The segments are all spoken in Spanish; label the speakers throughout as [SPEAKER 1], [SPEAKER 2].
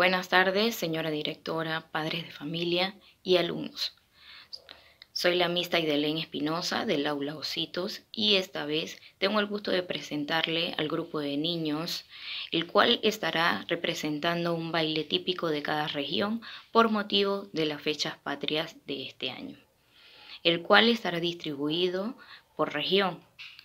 [SPEAKER 1] Buenas tardes, señora directora, padres de familia y alumnos. Soy la mista Idelén Espinosa del aula Ositos y esta vez tengo el gusto de presentarle al grupo de niños, el cual estará representando un baile típico de cada región por motivo de las fechas patrias de este año, el cual estará distribuido por región.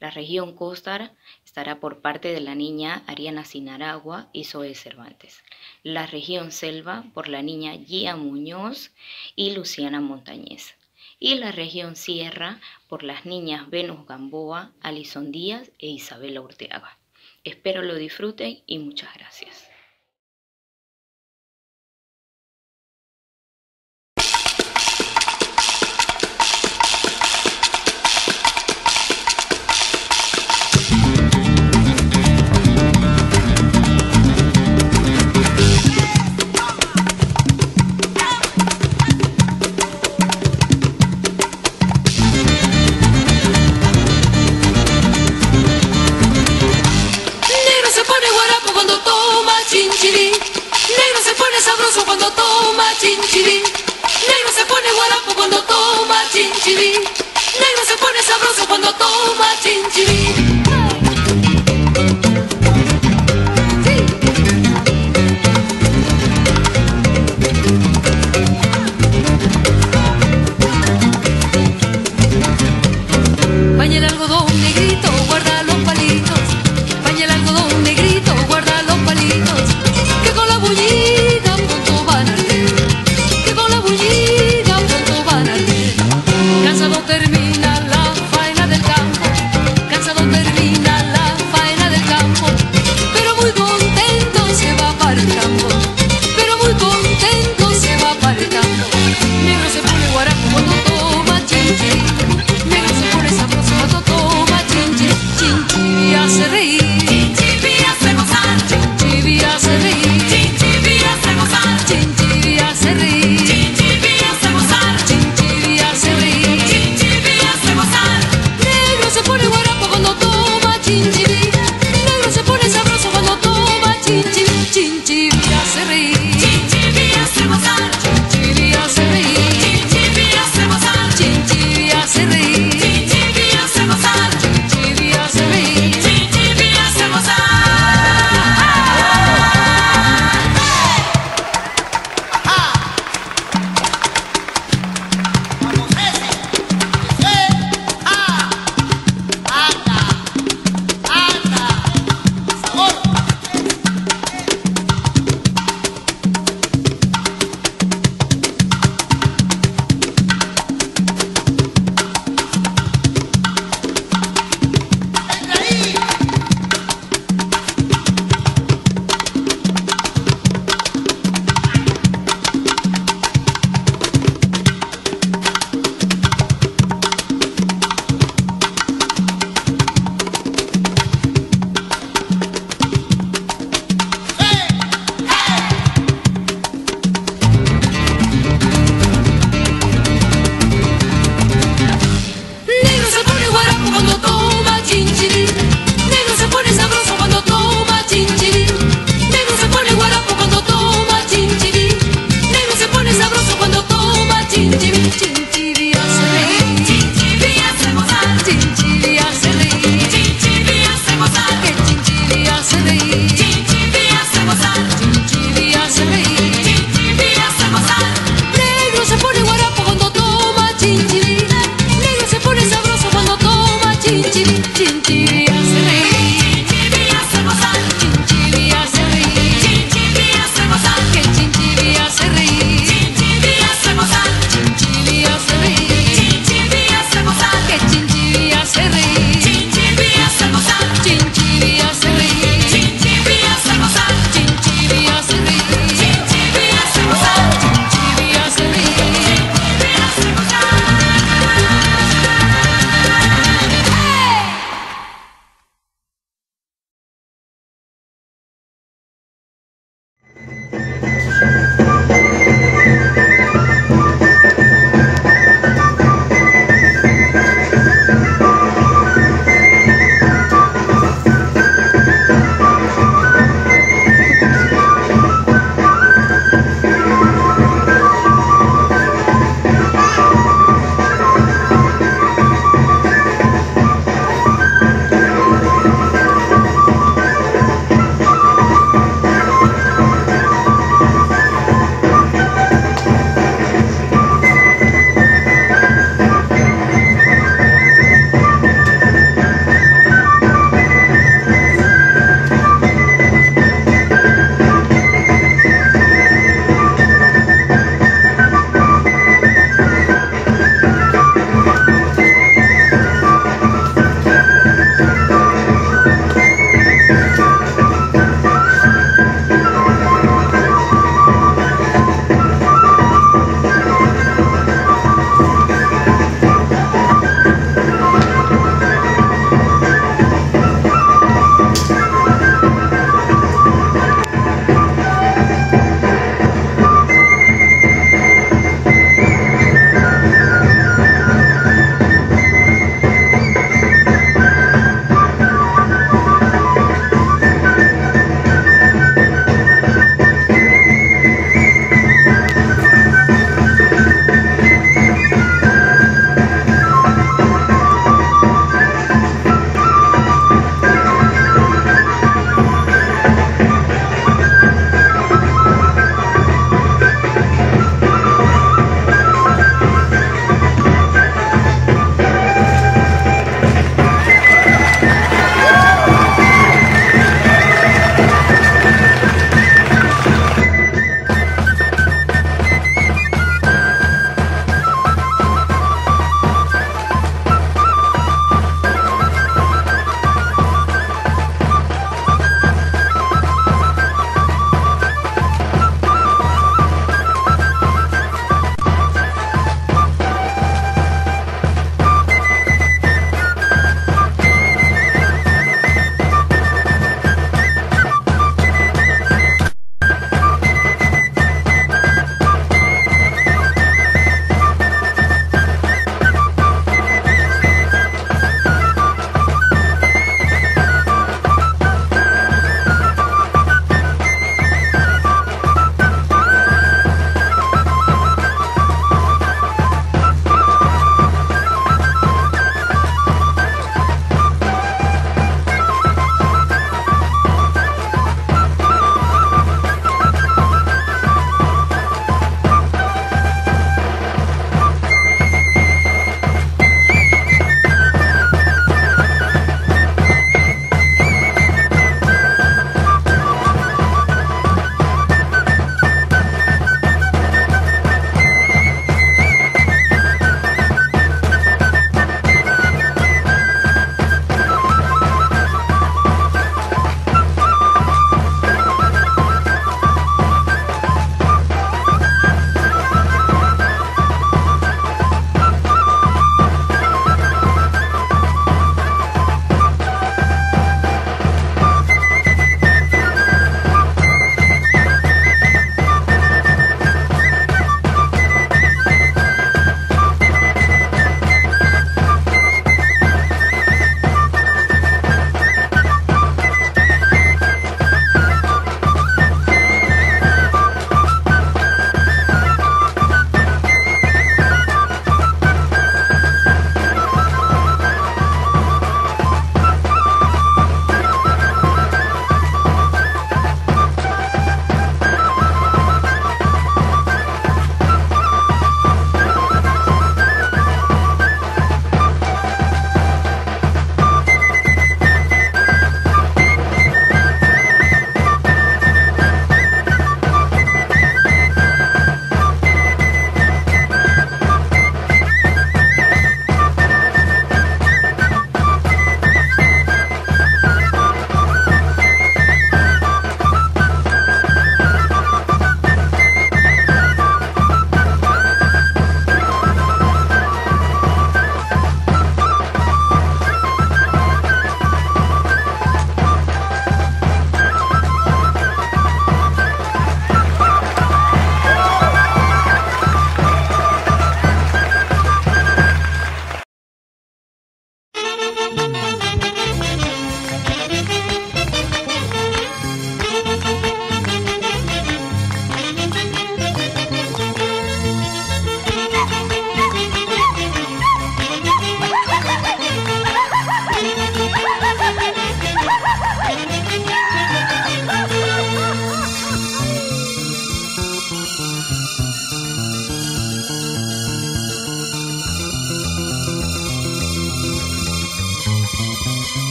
[SPEAKER 1] La región Costar estará por parte de la niña Ariana Sinaragua y Zoe Cervantes. La región Selva por la niña Gia Muñoz y Luciana Montañez. Y la región Sierra por las niñas Venus Gamboa, Alison Díaz e Isabela Urteaga. Espero lo disfruten y muchas gracias.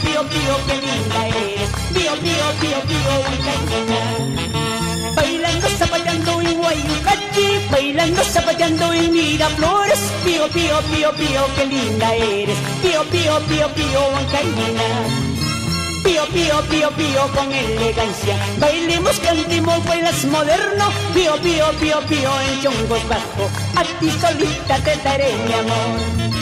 [SPEAKER 2] Pío, pío, qué linda eres. Pío, pío, pío, pío. Bailando, zapallando y guayucachi, bailando, zapallando y mira flores. Pío, pío, pío, pío, qué linda eres. Pío, pío, pío, pío, Huancañina. Pío, pío, pío, pío con elegancia. Bailemos, cantemos, bailas moderno. Pío, pío, pío, pío en chongos bajo. A ti solita te daré mi amor.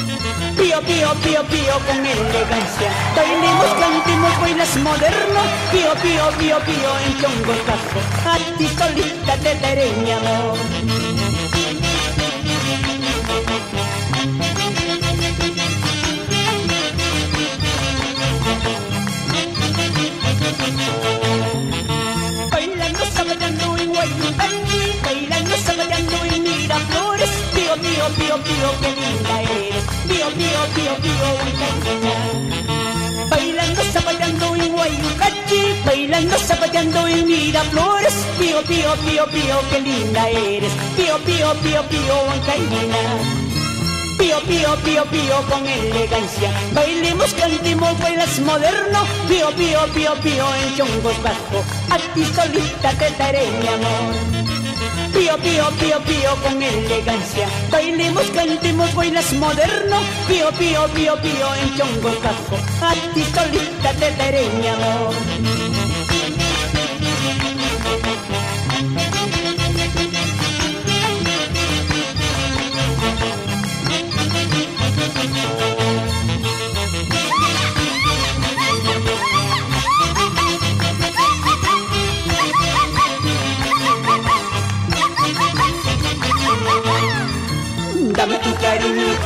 [SPEAKER 2] Pío, pío, pío, pío con elegancia. Bailemos, cantemos, bailas moderno. Pío, pío, pío, pío en chongos bajo. A ti solita te daré mi amor. Bailando, zapallando y guayutanqui Bailando, zapallando y mira flores Pío, pío, pío, pío, eres Pío, pío, pío, Bailando, zapallando y guayucachi Bailando, zapallando y mira flores Pío, pío, pío, pío, qué linda eres Pío, pío, pío, pío, huancañina Pío, pío, pío, pío con elegancia. Bailemos, cantemos, bailas moderno. Pío, pío, pío, pío en chongos bajo. A ti solita te daré mi amor. Pío, pío, pío, pío con elegancia. Bailemos, cantemos, bailas moderno. Pío, pío, pío, pío en chongos bajo. A ti solita te daré.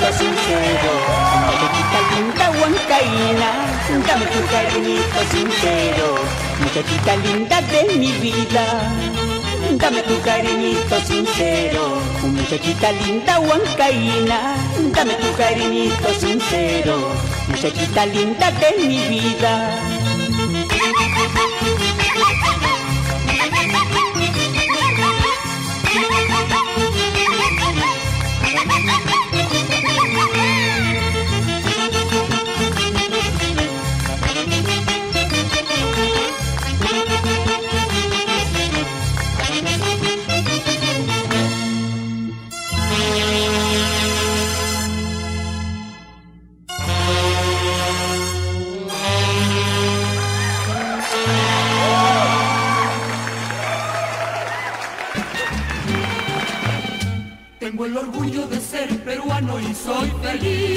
[SPEAKER 2] Sincero, muchachita linda huancaína. Dame tu cariñito sincero, muchachita linda de mi vida. Dame tu cariñito sincero, muchachita linda huancaína. Dame tu cariñito sincero, muchachita linda de mi vida.
[SPEAKER 3] Soy feliz